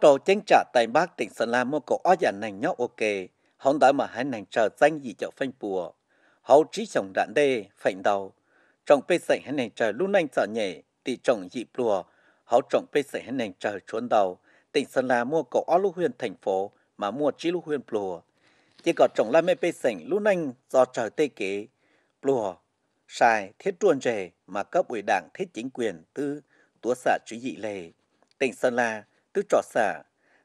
Tổ chính trả tại Bắc tỉnh Sơn La mua cổ ó giả nành nhóc ok, không đợi mà hai nành chờ danh gì chợ phanh bùa. Hậu trí chồng đạn đê, phanh đầu. Trọng bê sảnh hai nành chờ lúc nành sợ nhẹ, thì trồng dị bùa. Hậu trọng bê sảnh hai nành chờ trốn đầu. Tỉnh Sơn La mua cổ ó lúc huyền thành phố, mà mua trí lúc huyền bùa. Chỉ có trồng la mê bê sảnh lúc nành do trời tê kế. Bùa, sai, thiết truôn rề mà cấp ủy đảng thiết chính quyền tư túa xạ chú dị lề. Tỉnh Sơn La, tư trò xả,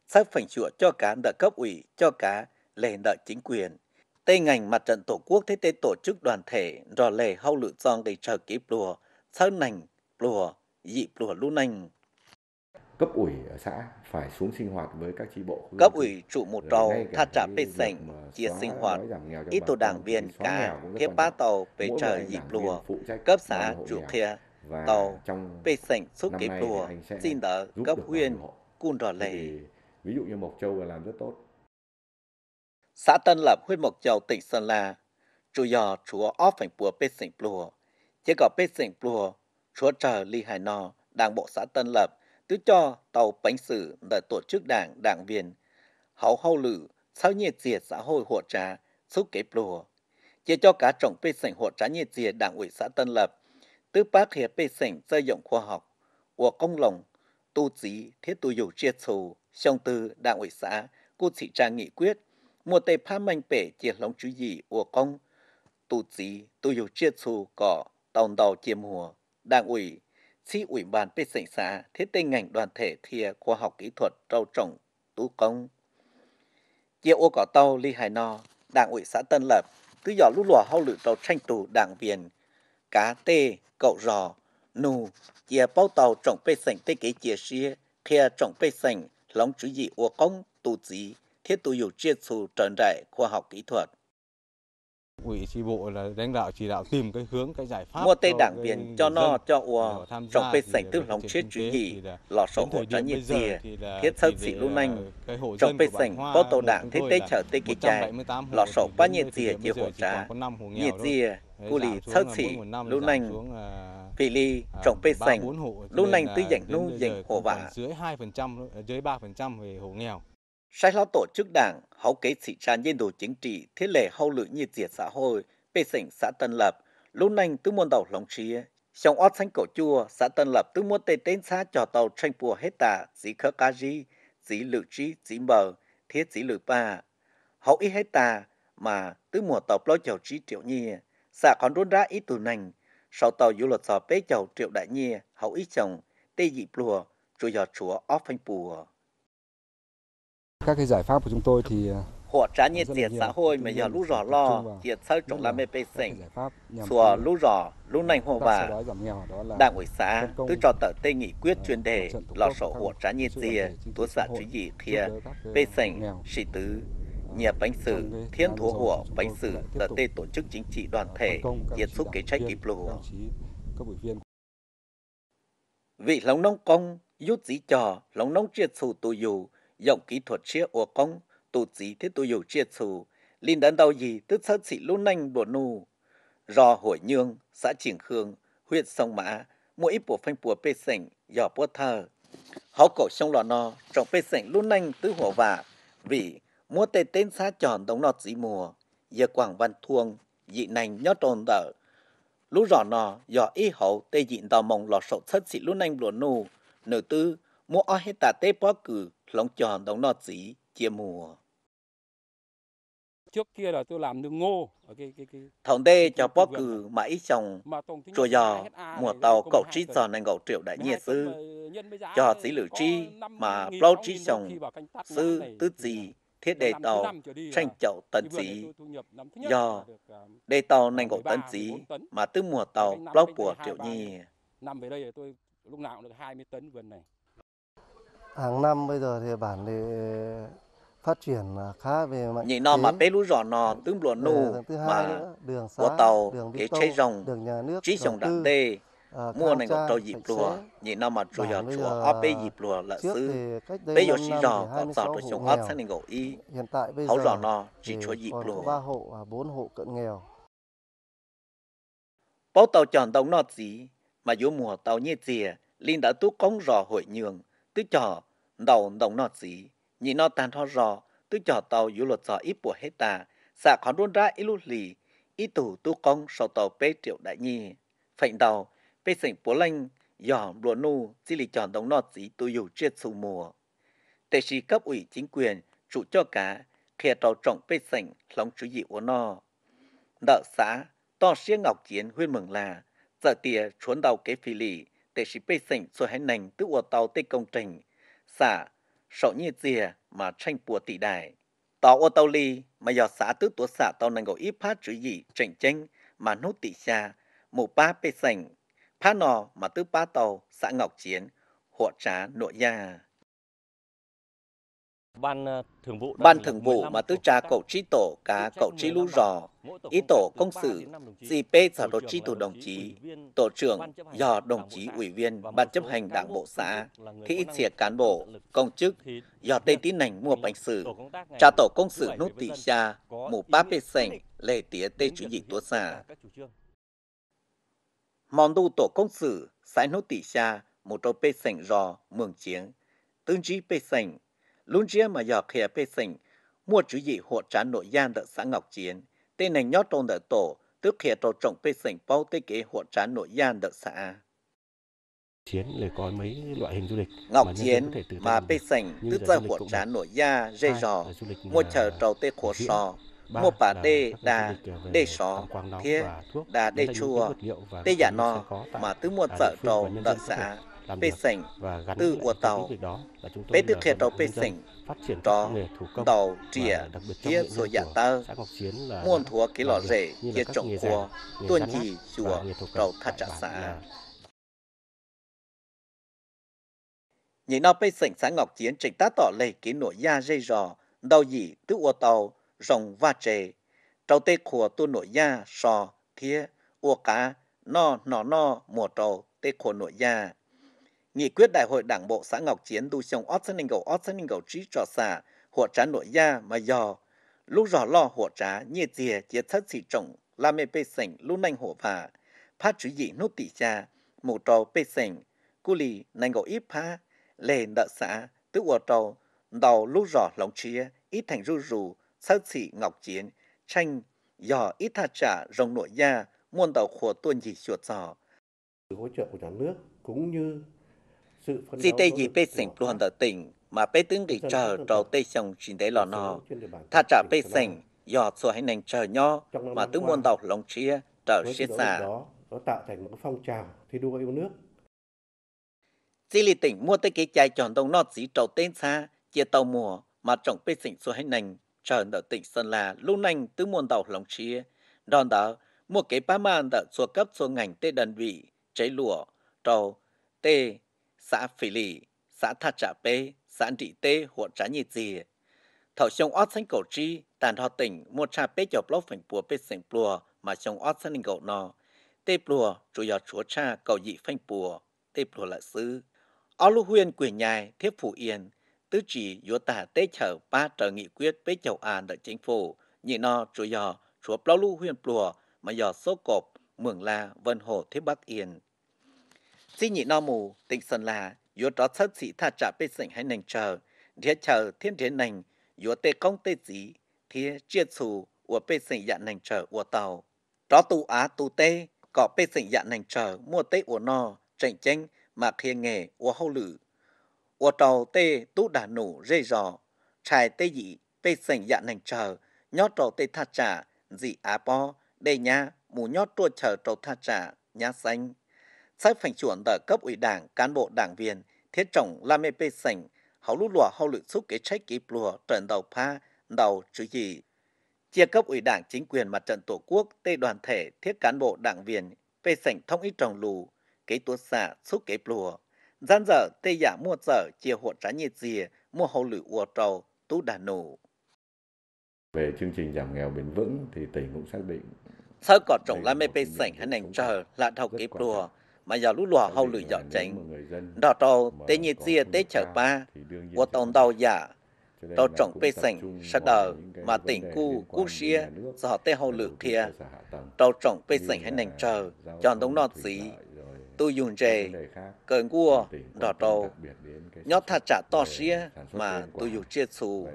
xác phảnh chữa cho cả đợi cấp ủy, cho cả lề đợi chính quyền. Tây ngành mặt trận tổ quốc thế tế tổ chức đoàn thể rò lề hâu lự giòn để chờ kịp lùa, sao nành, lùa, dị lùa lưu nành. Cấp ủy ở xã phải xuống sinh hoạt với các chi bộ. Cấp ủy trụ một trâu tha trả bê sành, chia sinh hoạt, ít tổ đảng viên cả, kế ba tàu bê chờ dị lùa, cấp xã trụ kia, tàu bê sành xúc kịp lùa, xin đỡ cấp huyện cun rò lề. Ví dụ như Mộc Châu là làm rất tốt. Xã Tân Lập, huyện Mộc Châu, tỉnh Sơn La, chủ yếu chúa ốp phảnh bùa bê sành bùa. Chỉ có bê sành bùa, chúa chờ ly hải nò, đảng bộ xã Tân Lập, tứ cho tàu bánh sử để tổ chức đảng, đảng viên, hậu hậu lử, sau nhiệt diệt xã hội hộ trà, xúc kế bùa. Chỉ cho cả trọng bê sành hộ trà nhiệt diệt đảng ủy xã Tân Lập, tứ bác hiệp bê sành xây dựng khoa học, của công lòng tu trí thiết tu dụ chia thù, trong tư đảng ủy xã, cô thị trang nghị quyết, một tay pha mạnh bể chia lòng chú gì của công, tu trí tu dụ chia thù có tòng đầu chia mùa, đảng ủy, chi ủy ban bên sảnh xã, thiết tên ngành đoàn thể thìa khoa học kỹ thuật trâu trồng, tu công. Chia ô cỏ tàu ly hải no, đảng ủy xã Tân Lập, cứ dò lũ lùa hậu lự trâu tranh tù đảng viên, cá tê, cậu rò, nù, chia bao tàu trồng bê sành tê kế chia xia, kia trồng bê sành, lòng chú dị của công, tu trí, thiết tu dụ chia xù trần đại khoa học kỹ thuật. Ủy tri bộ là lãnh đạo chỉ đạo tìm cái hướng cái giải pháp mua tê đảng viên cho no cho ua trong bê sành tư lòng chết chú dị lò sổ hộ cho nhiệt dìa thiết sơ sĩ lưu nanh. trong bê sành bao tàu đảng thế tế chở tê kỳ trai lò sổ ba nhiệt dìa chia hộ trá nhiệt dìa cu lì sơ sĩ lưu nanh vì lý trồng bê sành. lúc nành tư dành nu dành hộ vả. dưới 2% dưới 3% về hộ nghèo. Sai lo tổ chức đảng hậu kế thị tràn nhân đồ chính trị thế lệ hậu lự nhiệt diệt xã hội bê sành xã Tân Lập. Lúc nành tư môn đầu lòng chia trong ót xanh cổ chua xã Tân Lập tư môn tê tên xã cho tàu tranh bùa hết tà dĩ khơ ca di dĩ lự trí dĩ mờ thiết dĩ lự ba hậu ít hết tà mà tư mùa tàu lo chầu trí triệu nhi xã còn đôn ra ít tù nành sau tàu du lịch sò bế chầu triệu đại nhia hậu ý chồng tê dị plùa rồi giờ chúa óp phanh bùa. Các cái giải pháp của chúng tôi thì họ trả nhiệt diệt xã hội mà giờ lũ rõ lo diệt sâu trong làm mê bê sinh xùa lũ rõ lũ nành hồ bà. đảng ủy xã tôi cho tờ tê nghị quyết chuyên đề lò sổ họ trả nhiệt diệt túa xã chú dị kia bê sinh sĩ tứ nhà bánh sử thiên thủ hộ bánh sử tờ tê tổ chức chính trị đoàn thể diệt xúc kế trách kịp lùa vị lòng nông công rút dĩ trò lòng nông triệt xù tù dù dòng kỹ thuật chia ổ công tù dĩ thế tù dù triệt xù linh đến đâu gì tức sát sĩ lũ nanh bùa nù rò hội nhương xã triển khương huyện sông mã mỗi ít bộ phanh bùa bê sảnh dò bùa thờ họ cổ sông lò no trong bê sảnh lũ nanh tứ hộ vả vì mua tê tên xã tròn đống nọt dĩ mùa giờ quảng văn thuông dị nành nhó trồn đỡ lũ rõ nọ do ý hậu tê dịn tàu mong lọt sổ thất sĩ lũ nành lúa nù. Nửa tư mua o hết tà tê bó cử lông tròn đống nọt dĩ chia mùa. Trước kia là tôi làm đường ngô ở cái cái cái thằng đê cho bó cử mà ít chồng chùa giò mùa tàu cậu trí giò nên cậu triệu đại nhiệt sư. cho sĩ lử chi mà bao trí chồng sư tứ gì thiết đề tàu tranh chậu tấn chí do đề tàu nành cổ tấn chí mà từ mùa tàu block của triệu nhi. năm về đây tôi lúc nào cũng được 20 tấn vườn này. Hàng năm bây giờ thì bản thì phát triển khá về mạnh nhị nó mà bé lú rõ nó tướng lúa nù mà của tàu cái chế rồng trí rồng đặng đê mua này có trâu dịp lùa. nhị năm mà trâu giờ chùa ó bê dịp lùa là xứ bê giờ xí rò có sọ trâu sống ót sang nên gỗ y. Hiện tại bây giờ rò nó chỉ chúa dịp lùa. ba hộ bốn hộ cận nghèo. Bao tàu chọn tàu nó gì mà vô mùa tàu như chìa linh đã tú công rò hội nhường tứ trò đầu đồng nọ gì nhị nọ tàn thọ rò tôi cho tàu yếu luật gió ít bộ hết ta xạ khó đôn ra ít lúc lì ít tù tu công sau tàu bê triệu đại nhi. Phệnh đầu bê sỉnh bố lanh dò lúa nu chỉ lì chọn đồng nọ gì chết sù mùa. Tệ sĩ cấp ủy chính quyền, chủ cho cả khe tàu trọng bê sỉnh lòng chú dị của nó đợ xã to xế ngọc chiến huyên mừng là giờ tìa chuốn đầu kế phi lì. Tệ sĩ bê sỉnh rồi hãy nành tức ua tàu tê công trình, xã sổ như dìa mà tranh bùa tỷ đài tàu ô tàu ly mà dò xã tứ tủa xã tàu nành gỗ ít phát chữ dị tranh tranh mà nốt tỷ xa mù ba bê sành phá nò mà tứ ba tàu xã ngọc chiến hộ trá nội gia. Ban ờ, thường vụ ban thường vụ 15 mà tứ tổ trà cậu trí tổ cá cậu trí lũ 15 rò ý công tổ công sự đến năm đồng chí. gì p sở trưởng trí tổ đồng chí tổ trưởng do đồng chí ủy viên ban chấp hành đảng bộ xã có ít xìa cán bộ công chức do tê tín nành mua bánh sử cha tổ công sự nút tỷ xa mù ba sành định lệ tía tê việc dị tố hiện tất xa cả các chủ trương. Mòn đu tổ công sự sai nút tỷ xa một trâu bê sành rò mường chiến. Tương trí bê sành luôn chia mà dò khía bê sành mua chú dị hộ trả nội gian đợt xã Ngọc Chiến. Tên này nhót trong đợt tổ tức khía trâu trọng bê sành bao tê kế hộ trả nội gian đợt xã. Chiến là có mấy loại hình du lịch Ngọc mà Chiến mà bê sành tức ra hộ đồng. nội gia dây rò mua là chờ trâu tê khổ sò Mua bà đê đà đê và thuốc đà đê những và tê giả tại mà tứ trâu và nhân đợt xã bê gắn tư của tàu. bê vận trâu động bê triển trò và trìa thiết số nhân giả tơ muôn thua cái lò rể chia nghề cua tuôn và chùa trầu tại chặt bản xã nhị nó bê sảnh xã Ngọc Chiến trịch tá tỏ lầy ký nội gia dây rò đầu dĩ tứ ua tàu rồng va trề trâu tê khùa tu nội gia, sò, thía, ua cá, no nọ no, mùa trầu, tê khùa nội gia. Nghị quyết đại hội đảng bộ xã Ngọc Chiến đu sông ót sân cầu ót sân cầu trí trò xã hộ trá nội gia mà dò. Lúc rõ lo hộ trá nhẹ dìa chia thất sĩ trồng la mê bê sảnh lúc nanh hộ phà. Phát chú dị nút tỷ cha, mù trầu bê sảnh cu lì nanh cầu ít phá lề nợ xã tức ua trầu. Đầu lúc rõ lòng chia ít thành ru rù sơ sĩ Ngọc Chiến tranh dò ít tha trả rồng nội gia muôn đầu khổ tuân dị chuột giò. Sự hỗ trợ của nhà nước cũng như sự Di đấu tê lực bê sảnh pluồn đỡ tỉnh mà bê tướng dân chờ tộc tê sông chín đế lò nò số tha trả bê sảnh dò xua hành nành chờ nho mà tướng muôn đầu lòng chia trở xiết đó nó tạo thành một cái phong trào thi đua yêu nước. Di lì tỉnh mua tê kế chạy chọn đông nọ dí trầu tên xa chia tàu mùa mà trọng bê sảnh xua hành nành chờ ở tỉnh Sơn La lúc nành tướng muôn đầu lòng chia đòn đó một kế ba màn đã xuất cấp xuống ngành tê đơn vị cháy lụa trầu tê xã phỉ lì xã tha trả Pê, xã trị tê hộ trả Nhị gì thảo sông ót xanh cổ chi tàn họ tỉnh một trà pê cho lóc phảnh bùa pê xanh bùa mà sông ót xanh cầu nò. Tê bùa chủ yếu chúa cha cầu dị phanh bùa tê bùa là sư ó lưu huyền quỷ nhài thiết phủ yên tứ chỉ yếu tả tế chở ba trở nghị quyết với chầu an đợi chính phủ nhị no chủ dò chúa plau lu huyền plùa mà dò số cộp mường la vân hồ thế bắc yên xin nhị no mù, tỉnh Sơn La, yếu đó thất sĩ tha trả bê sảnh hay nành chờ, thiết chờ thiên thiên nành, yếu tê công tê dí, thiết chia xù, của bê sảnh dạ nành chờ của tàu. Đó tu á tu tê, có bê sảnh dạ nành chờ, mua tê của no, tranh tranh, mà khía nghề, của hậu lử. Của tàu tê tú đà nụ rê rò, trai tê dị, bê sảnh dạ nành chờ, nhót trầu tê tha trả, dị á po, đê nha, mù nhót trua chờ trầu tha trả, nhá xanh Sách phành chuẩn tờ cấp ủy đảng, cán bộ đảng viên, thiết trọng la mê bê sảnh, hậu lũ lùa hậu lự xúc kế trách kịp lùa trận đầu pa, đầu chữ gì. Chia cấp ủy đảng chính quyền mặt trận tổ quốc, tê đoàn thể, thiết cán bộ đảng viên, bê sảnh thông ít trồng lù, kế tuốt xạ, xúc kế lùa. Gian dở, tê giả mua dở, chia hộ trả nhiệt dìa, mua hậu lự ua trầu, tú đà nổ. Về chương trình giảm nghèo bền vững thì tỉnh cũng xác định Sau có la là mê bê sảnh nành sống chờ là quan lùa, trọng. mà giờ lũ lùa hậu là dọ tránh. dân Đỏ trâu, mà tê nhiệt thu tê chở ba, của tổng đầu giả, là trọng bê sảnh ngoài đờ mà tỉnh cu cu xia do tê hậu đầu tư kia tàu trọng bê sảnh nành là chờ chọn thông, nọt rồi tôi dùng rề cơn cua đỏ cái nhót xuất trả to xía mà tôi dùng chia xù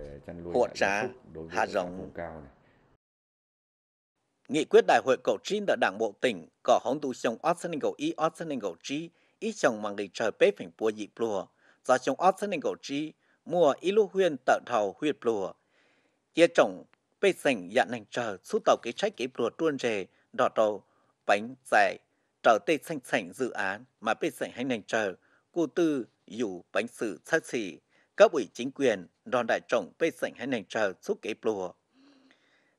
hộ trá, hạ này. Nghị quyết đại hội cầu chín ở đảng bộ tỉnh có hóng tu sông Arsenal cầu y Arsenal cầu chi ý sông mang đi chờ bế phỉnh bùa dị plùa. Do sông Arsenal cầu chi mua ý lưu huyên tợ thầu huyết plùa. Chia trồng bế sành dặn hành chờ suốt tàu cái trách cái plùa tuôn rề đỏ đầu bánh dài trở tê xanh sảnh dự án mà bế sảnh hành hành chờ cô tư dù bánh sự, sát xỉ cấp ủy chính quyền đòn đại trọng bế sảnh hành hành chờ suốt kế plùa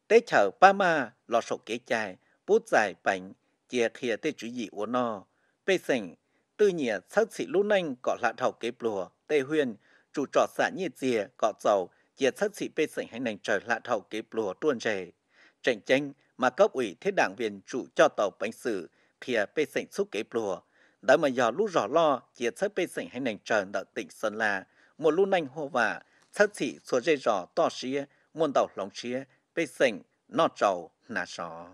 tế chờ ba ma lò sổ kế chai, bút dài bánh chia khía tê chú dị của nó. Bê sảnh, tư nhịa sát sĩ lũ nanh có lạ thảo kế plùa tê huyền chủ trọ xã nhiệt dìa có dầu chia sát sĩ bê sảnh hành nành trở lạ thảo kế plùa tuôn rề tranh tranh mà cấp ủy thế đảng viên chủ cho tàu bánh sử khía bê sành xúc kế plùa đã mà giờ lúc rõ lo chia sắc bê sành hành nành trần đợi tỉnh Sơn La. Một lúc nành hô vả sắc chỉ số dây rõ to xía, muôn tàu lòng xía bê sành nọ trầu, nà sò.